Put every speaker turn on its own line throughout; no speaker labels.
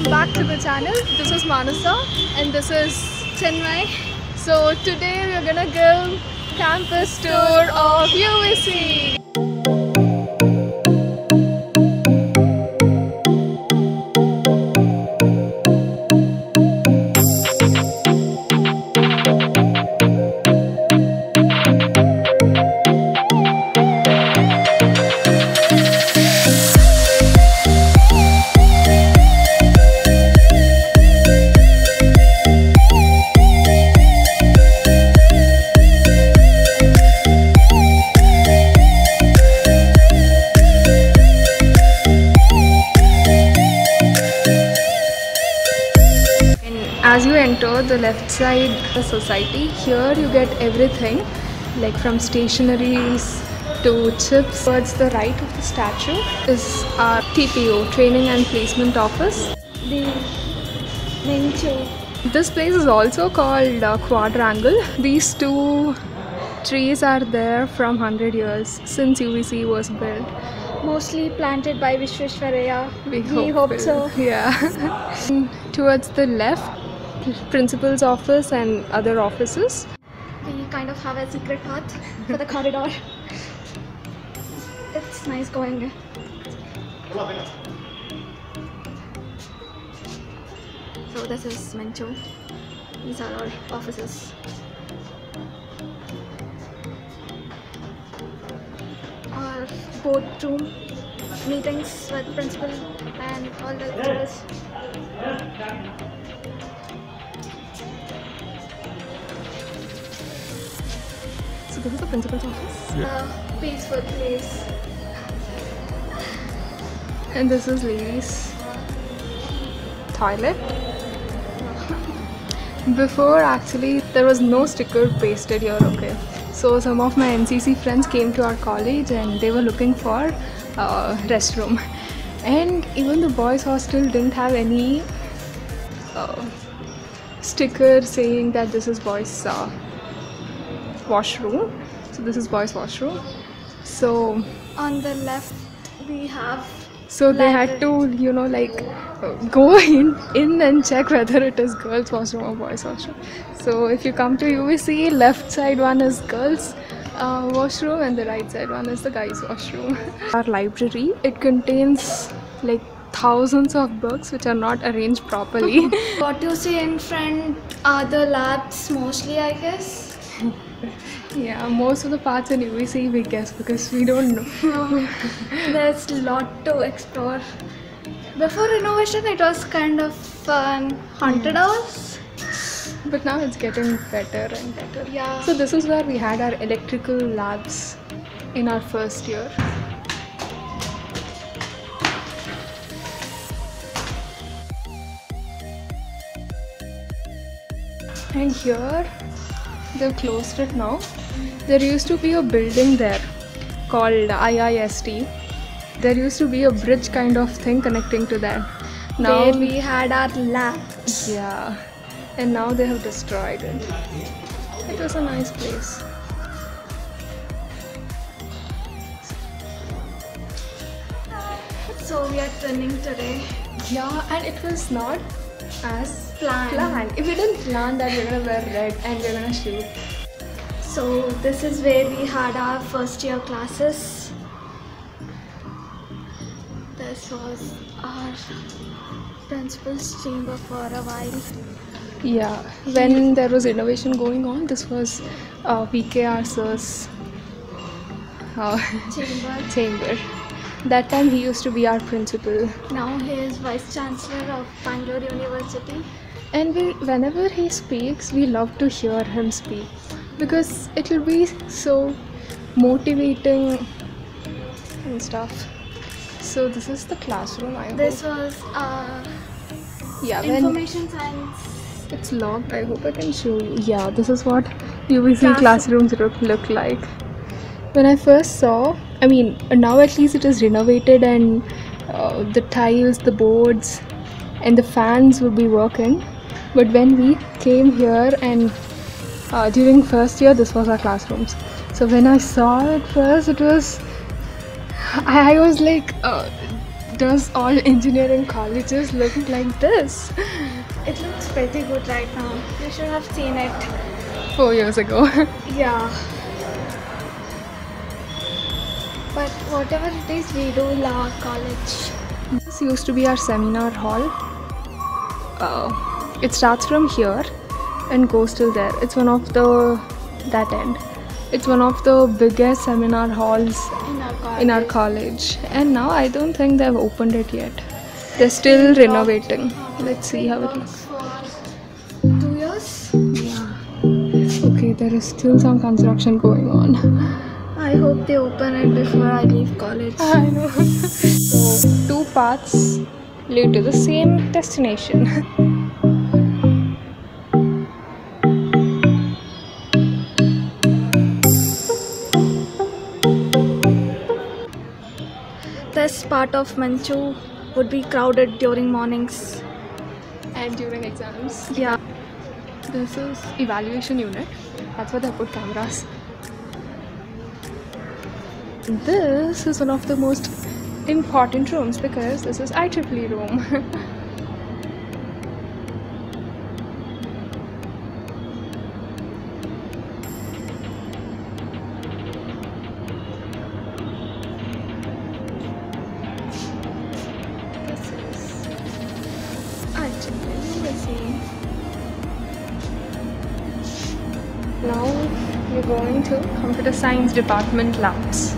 welcome back to the channel. This is Manasa and this is Chenmai. So today we are gonna give campus tour of UVCE. The left side the society, here you get everything like from stationaries to chips. Towards the right of the statue is our TPO, Training and Placement Office.
the Menchu.
This place is also called uh, Quadrangle. These two trees are there from 100 years since UVCE was built.
Mostly planted by Visvesvaraya.
We,
hope, so.
Yeah. Towards the left, principal's office and other offices.
We kind of have a secret path for the corridor. It's nice going. So this is Menchu. These are our offices. Our board room meetings with principal and all the lecturers.
This is the principal's office.
A peaceful place.
And this is ladies' toilet. Before actually there was no sticker pasted here, okay. So some of my NCC friends came to our college and they were looking for uh, restroom. And even the boys hostel didn't have any uh, sticker saying that this is boys uh, washroom. So this is boys washroom. So
On the left, we have
so they had to, you know, like go in, in and check whether it is girls' washroom or boys' washroom. So if you come to UVCE, left side one is girls' uh, washroom and the right side one is the guys' washroom. Our library it contains like thousands of books which are not arranged properly.
What you see in front are the labs mostly, I guess.
Yeah, most of the parts in UVCE we guess because we don't know.
There's a lot to explore. Before renovation, it was kind of. Haunted house.
But now it's getting better and better.
Yeah.
So this is where we had our electrical labs in our first year. And here they've closed it now. There used to be a building there called IIST. There used to be a bridge kind of thing connecting to that. Now
where we had our labs.
yeah, and now they have destroyed it. It was a nice place.
So we are turning today.
Yeah, and it was not as
Planned.
planned. If we didn't plan that we're gonna wear red and we're gonna shoot.
So this is where we had our first year classes. This was our principal's chamber for a while.
Yeah, when there was innovation going on, this was uh, VKR sir's uh,
Chamber.
chamber. That time he used to be our principal.
Now he is vice chancellor of Bangalore University.
And we, whenever he speaks, we love to hear him speak because it will be so motivating and stuff. So this is the classroom. I
This
hope.
was uh,
yeah, when
information science.
it's locked, I hope I can show you. Yeah, this is what UVCE
Class-
classrooms look, look like. When I first saw, I mean, now at least it is renovated and uh, the tiles, the boards, and the fans will be working. But when we came here and uh, during first year, this was our classrooms. So when I saw it first, it was I I was like, uh, does all engineering colleges look like this?
It looks pretty good right now. You should have seen it.
Four years ago.
Yeah. But whatever it is, we do love college.
this used to be our seminar hall. Uh, it starts from here and goes till there. It's one of the that end. It's one of the biggest seminar halls
In our college.
in our college and now i don't think they've opened it yet they're still renovating let's see how it looks
two years? Yeah.
Okay there is still some construction going on
I hope they open it before I leave college.
i know so two paths lead to the same destination
This part of Manchu would be crowded during mornings.
and during exams
Yeah.
this is evaluation unit that's where they put cameras this is one of the most important rooms because this is IEEE room computer science department labs.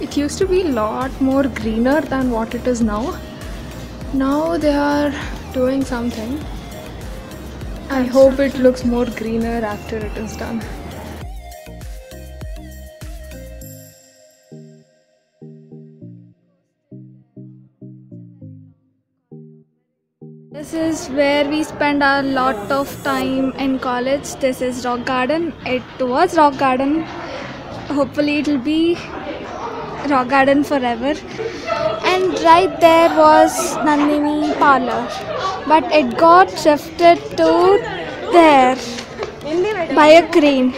It used to be a lot more greener than what it is now. Now they are doing something I hope it looks more greener after it is done.
This is where we spend a lot of time in college. This is Rock Garden. It was Rock Garden. Hopefully, it'll be Rock Garden forever. And right there was Nandini Parlor. But it got shifted to there by a crane.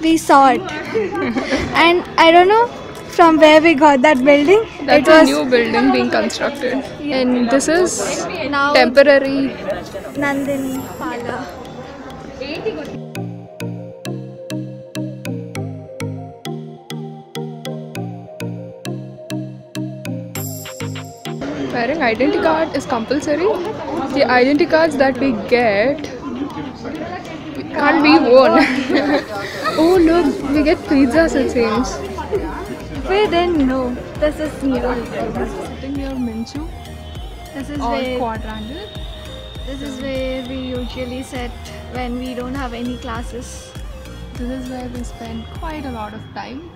We saw it. and I don't know from where we got that building.
That's
it
a new building being constructed, and this is
now
temporary.
Nandini Parlor.
Wearing identity card is compulsory. The identity cards that we get can't be worn. oh look, we get pizzas it seems.
We didn't know. This is new.
Sitting near Minchu
This is
or
where
Quadrangle.
this is where we usually sit when we don't have any classes.
This is where we spend quite a lot of time,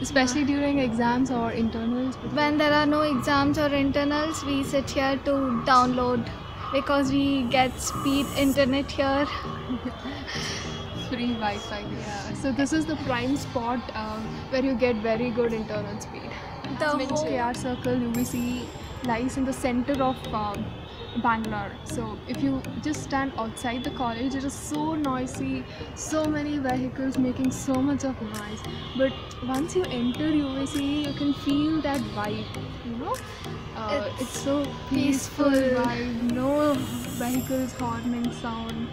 especially during exams or internals.
When there are no exams or internals, we sit here to download because we get speed internet here.
free Wi-Fi. Yeah. So this is the prime spot uh, where you get very good internet speed.
The whole-
KR Circle UVCE lies in the center of um, Bangalore. So if you just stand outside the college, it is so noisy, so many vehicles making so much of noise. But once you enter UVCE, you can feel that vibe. You know, uh,
It's
it's, so peaceful,
peaceful.
vibe. No vehicles horning sound.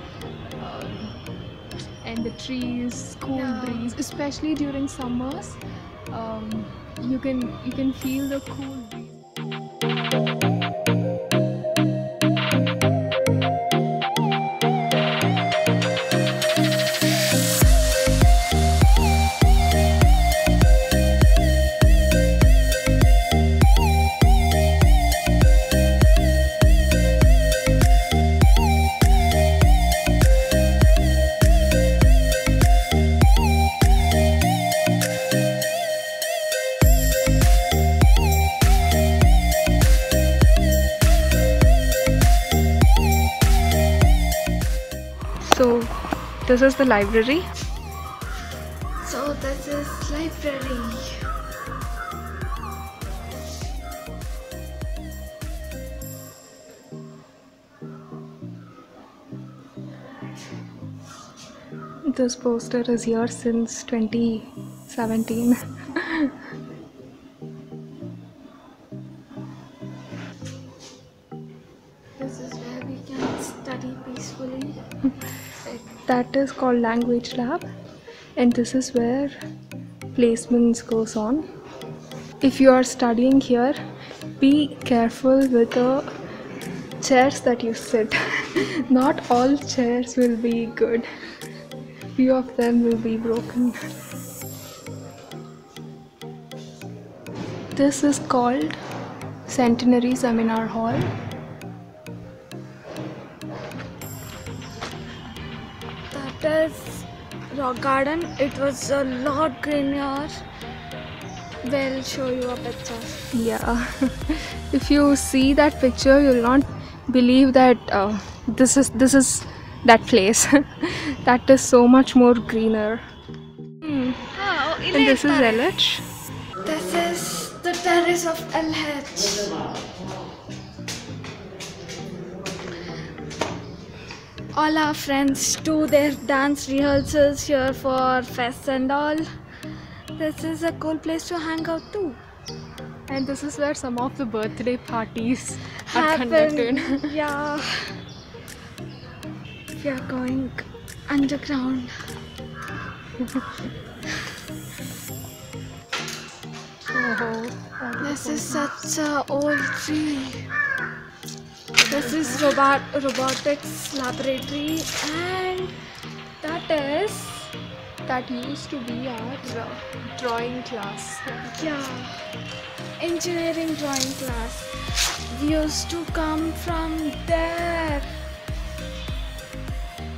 And the trees, cool
Yeah.
breeze, especially during summers. Um, you can you can feel the cool breeze. This is the library.
So this is library.
This poster is here since 2017. That is called language lab and this is where placements goes on. If you are studying here be careful with the chairs that you sit. Not all chairs will be good. Few of them will be broken. This is called centenary seminar hall
That is rock garden. It was a lot greener. We'll show you a picture.
Yeah, if you see that picture, you'll not believe that uh, this is this is that place. that is so much more greener. Hmm.
Oh,
And this is LH.
This is the terrace of LH. All our friends do their dance rehearsals here for fests and all. This is a cool place to hang out too.
And this is where some of the birthday parties are
Happen.
conducted.
yeah. We are going underground.
Oh, oh, oh,
This is such a old tree. This is robot robotics laboratory and that is
that used to be our drawing class.
yeah engineering drawing class. We used to come from there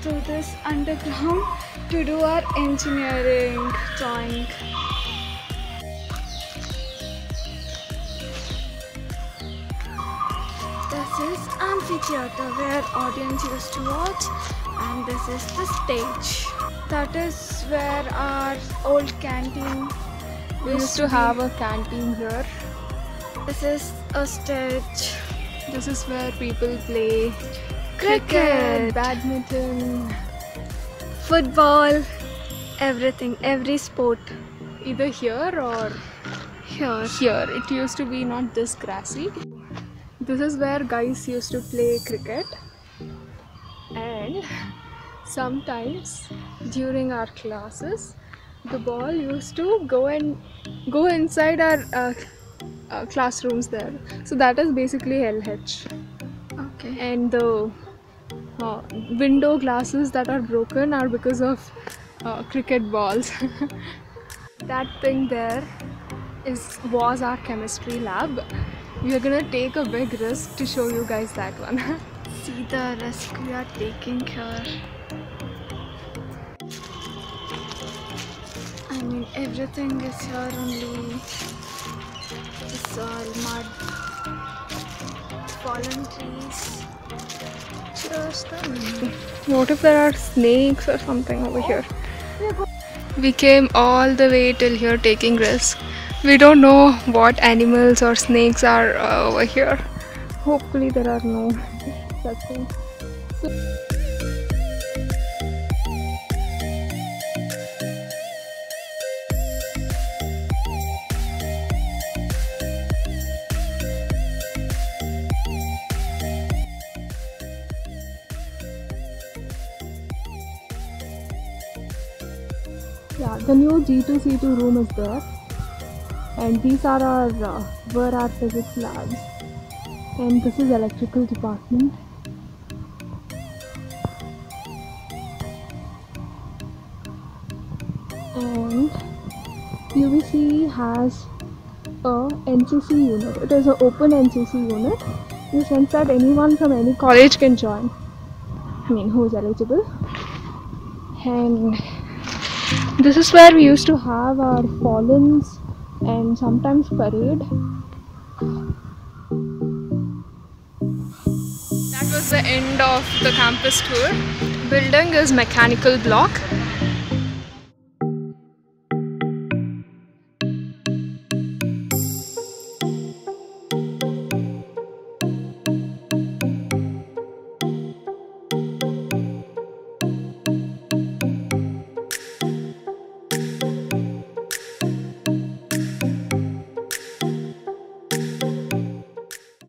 to this underground to do our engineering drawing. Amphitheater where audience used to watch and this is the stage. That is where our old canteen
We used to have a canteen here.
This is a stage.
This is where people play
Cricket.
badminton,
Football, everything, every sport
either here or
here.
here. It used to be not this grassy. This is where guys used to play cricket, and sometimes during our classes, the ball used to go and go inside our uh, uh, classrooms there. So that is basically LH.
Okay.
and the uh, window glasses that are broken are because of uh, cricket balls. that thing there is was our chemistry lab. We are gonna take a big risk to show you guys that one.
See the risk we are taking here. I mean, everything is here only. It's all mud, fallen trees. Just the
what if there are snakes or something over oh, here? We came all the way till here taking risk. We don't know what animals or snakes are uh, over here. Hopefully there are no such things. Yeah, the new G2C2 room is there, and these are our uh, were our physics labs, and this is electrical department. And UVCE has a NCC unit. It is an open NCC unit in the sense that anyone from any college can join. I mean, who is eligible. And this is where we used to have our fallens and sometimes parade. That was the end of the campus tour. Building is mechanical block